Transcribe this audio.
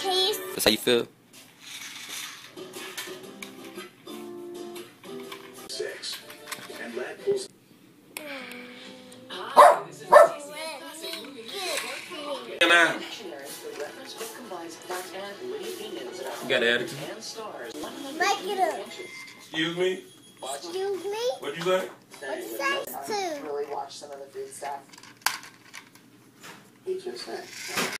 case. That's how you feel? Six. And lead pulls And got attitude. and. Make it up. Excuse me? Excuse me? What'd you say? What's that too? really watch some of the food stuff. Eat your snack.